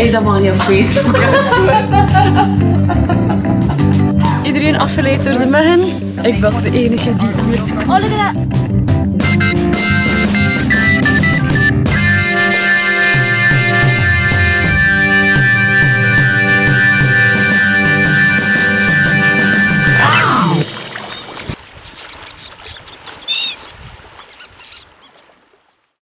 Ik dat maar niet op Facebook Iedereen afgeleid door de muggen. Ik was de enige die met